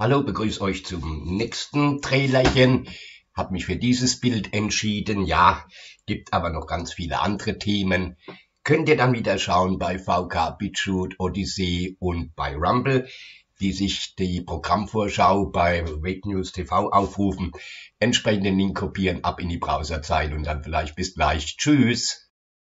Hallo, begrüße euch zum nächsten Trailerchen. Hab mich für dieses Bild entschieden. Ja, gibt aber noch ganz viele andere Themen. Könnt ihr dann wieder schauen bei VK, BitChute, Odyssey und bei Rumble, die sich die Programmvorschau bei Wake News TV aufrufen. Entsprechenden Link kopieren, ab in die Browserzeile und dann vielleicht bis gleich. Tschüss.